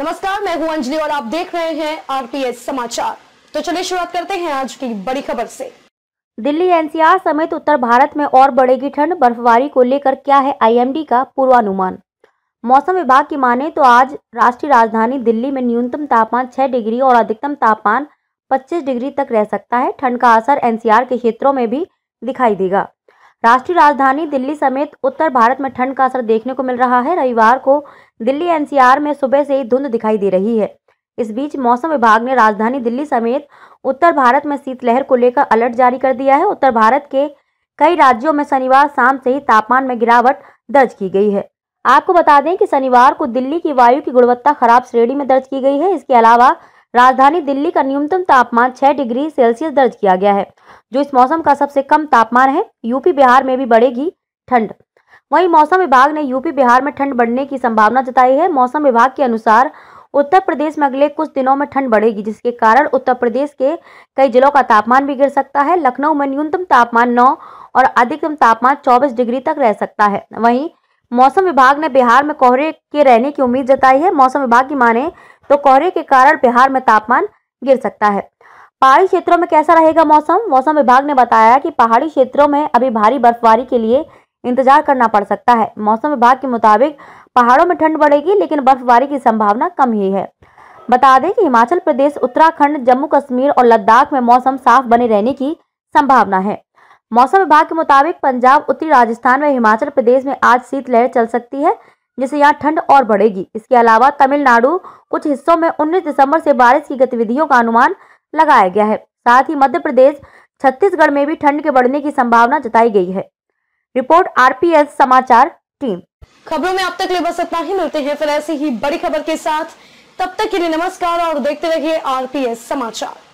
नमस्कार, मैं हूँ अंजलि और आप देख रहे हैं आरपीएस समाचार। तो चलिए शुरुआत करते हैं आज की बड़ी खबर से। दिल्ली एनसीआर समेत उत्तर भारत में और बढ़ेगी ठंड, बर्फबारी को लेकर क्या है आईएमडी का पूर्वानुमान? मौसम विभाग की माने तो आज राष्ट्रीय राजधानी दिल्ली में न्यूनतम तापमान 6 डिग्री और अधिकतम तापमान 25 डिग्री तक रह सकता है। ठंड का असर एनसीआर के क्षेत्रों में भी दिखाई देगा। राष्ट्रीय राजधानी दिल्ली समेत उत्तर भारत में ठंड का असर देखने को मिल रहा है। रविवार को दिल्ली एनसीआर में सुबह से ही धुंध दिखाई दे रही है। इस बीच मौसम विभाग ने राजधानी दिल्ली समेत उत्तर भारत में शीतलहर को लेकर अलर्ट जारी कर दिया है। उत्तर भारत के कई राज्यों में शनिवार शाम से ही तापमान में गिरावट दर्ज की गई है। आपको बता दें कि शनिवार को दिल्ली की वायु की गुणवत्ता खराब श्रेणी में दर्ज की गई है। इसके अलावा राजधानी दिल्ली का न्यूनतम तापमान 6 डिग्री सेल्सियस दर्ज किया गया है, जो इस मौसम का सबसे कम तापमान है। यूपी, बिहार में भी बढ़ेगी ठंड। वहीं मौसम विभाग ने यूपी, बिहार में ठंड बढ़ने की संभावना जताई है। मौसम विभाग के अनुसार उत्तर प्रदेश में अगले कुछ दिनों में ठंड बढ़ेगी, जिसके कारण उत्तर प्रदेश के कई जिलों का तापमान भी गिर सकता है। लखनऊ में न्यूनतम तापमान 9 और अधिकतम तापमान 24 डिग्री तक रह सकता है। वहीं मौसम विभाग ने बिहार में कोहरे के रहने की उम्मीद जताई है। मौसम विभाग की माने तो कोहरे के कारण बिहार में तापमान गिर सकता है। पहाड़ी क्षेत्रों में कैसा रहेगा मौसम? मौसम विभाग ने बताया कि पहाड़ी क्षेत्रों में अभी भारी बर्फबारी के लिए इंतज़ार करना पड़ सकता है। मौसम विभाग के मुताबिक पहाड़ों में ठंड बढ़ेगी, लेकिन बर्फबारी की संभावना कम ही है। बता दें कि हिमाचल प्रदेश, उत्तराखंड, जम्मू कश्मीर और लद्दाख में मौसम साफ़ बने रहने की संभावना है। मौसम विभाग के मुताबिक पंजाब, उत्तरी राजस्थान व हिमाचल प्रदेश में आज शीतलहर चल सकती है। जिससे यहाँ ठंड और बढ़ेगी। इसके अलावा तमिलनाडु, कुछ हिस्सों में 19 दिसंबर से बारिश की गतिविधियों का अनुमान लगाया गया है। साथ ही मध्य प्रदेश, छत्तीसगढ़ में भी ठंड के बढ़ने की संभावना जताई गई है। रिपोर्ट आरपीएस समाचार टीम। खबरों में अब तक ले बस इतना ही। मिलते हैं फिर ऐसी ही बड़ी खबर के साथ। तब तक के लिए नमस्कार और देखते रहिए आरपीएस समाचार।